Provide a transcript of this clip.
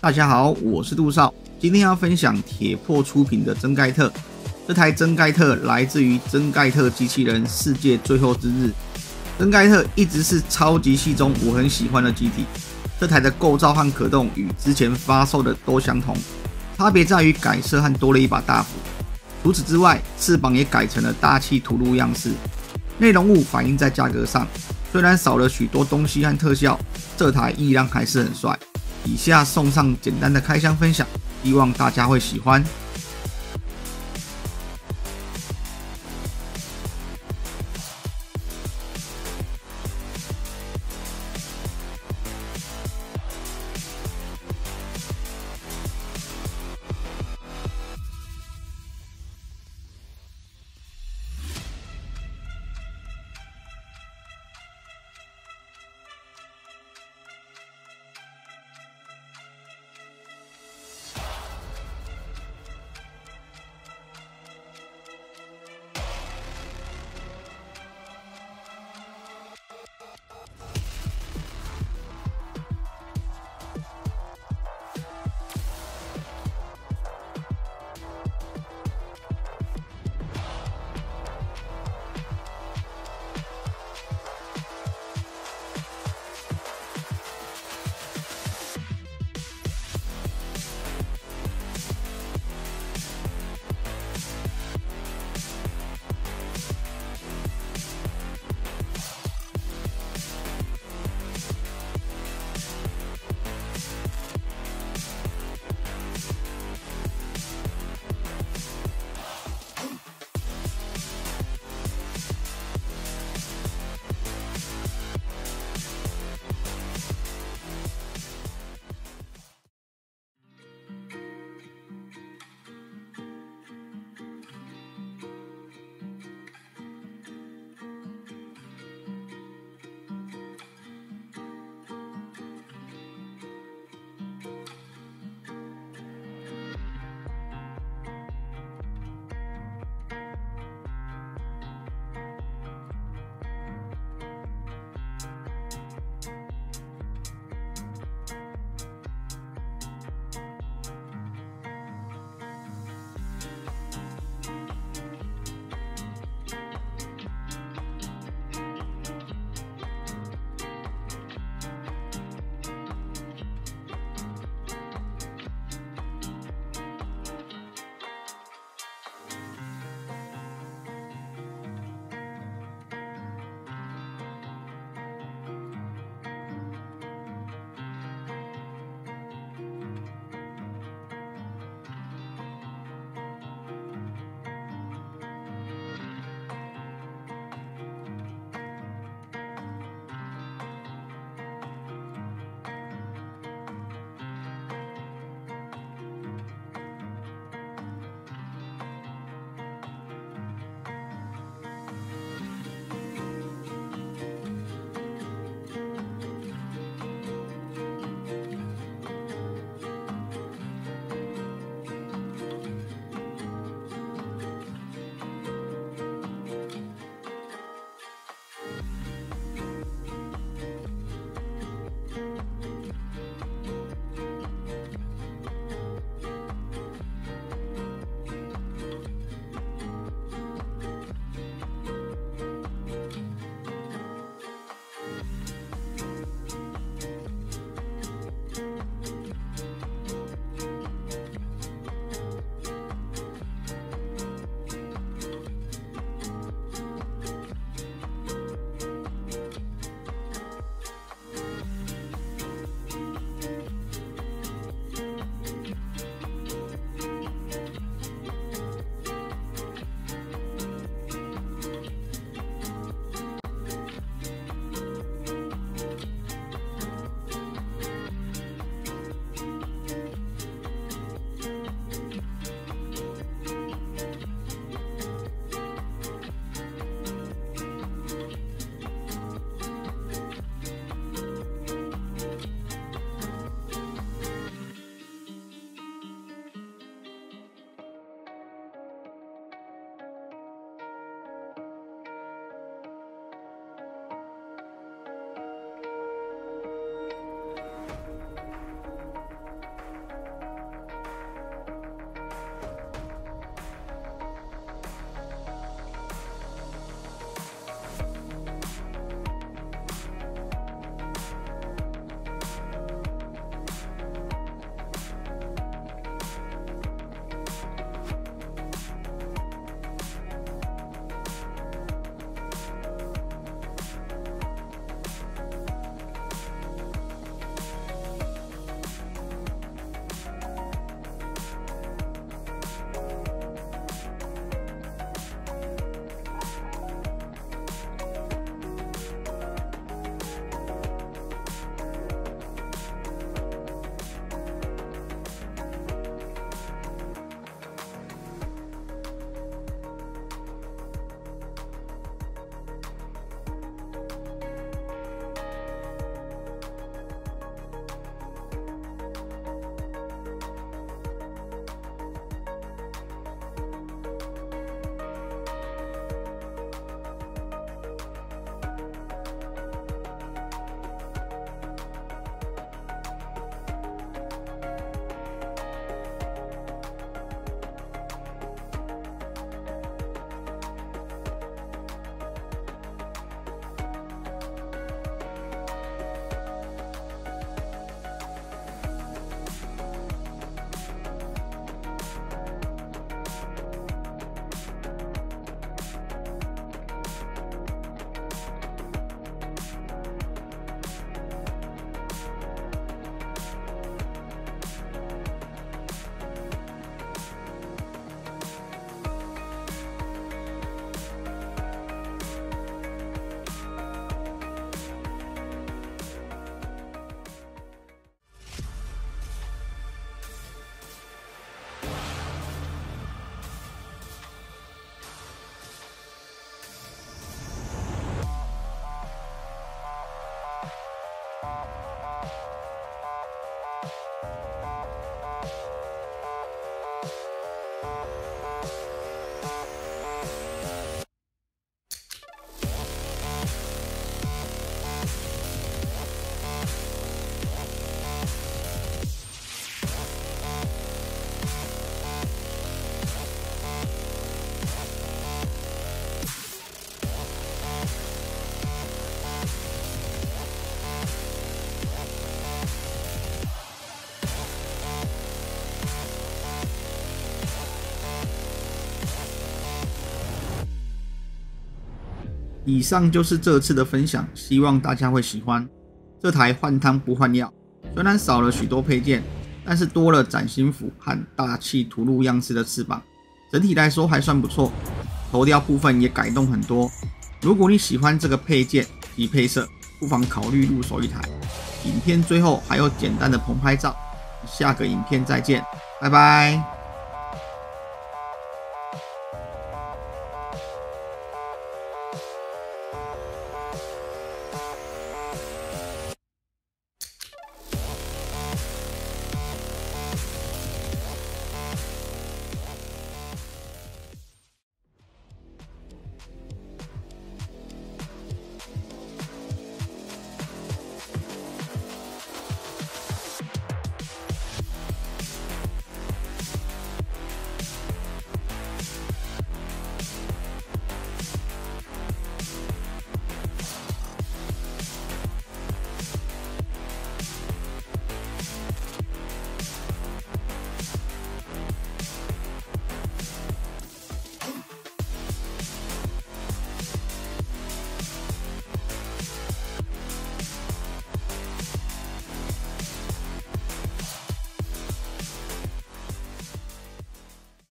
大家好，我是杜少，今天要分享铁破出品的真盖特。这台真盖特来自于真盖特机器人世界最后之日。真盖特一直是超级系中我很喜欢的机体。这台的构造和可动与之前发售的都相同，差别在于改色和多了一把大斧。除此之外，翅膀也改成了大气吐露样式。内容物反映在价格上，虽然少了许多东西和特效，这台依然还是很帅。以下送上简单的开箱分享，希望大家会喜欢。you 以上就是这次的分享，希望大家会喜欢。这台换汤不换药，虽然少了许多配件，但是多了崭新斧和大气吐露样式的翅膀，整体来说还算不错。头雕部分也改动很多。如果你喜欢这个配件及配色，不妨考虑入手一台。影片最后还有简单的棚拍照，下个影片再见，拜拜。Bye.